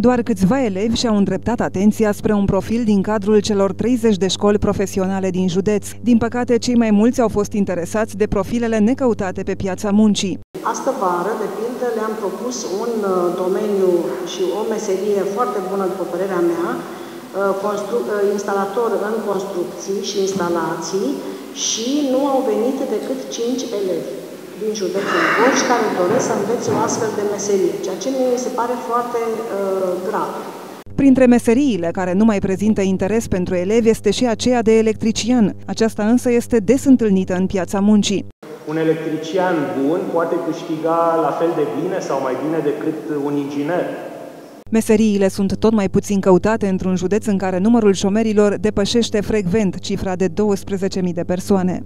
Doar câțiva elevi și-au îndreptat atenția spre un profil din cadrul celor 30 de școli profesionale din județ. Din păcate, cei mai mulți au fost interesați de profilele necăutate pe piața muncii. Astă vară, de pildă, le-am propus un uh, domeniu și o meserie foarte bună, după părerea mea, uh, uh, instalator în construcții și instalații și nu au venit decât 5 elevi din județul Gorj care doresc să învețe o astfel de meserie, ceea ce mi se pare foarte uh, grav. Printre meseriile care nu mai prezintă interes pentru elevi este și aceea de electrician. Aceasta însă este des întâlnită în piața muncii. Un electrician bun poate câștiga la fel de bine sau mai bine decât un inginer. Meseriile sunt tot mai puțin căutate într-un județ în care numărul șomerilor depășește frecvent cifra de 12.000 de persoane.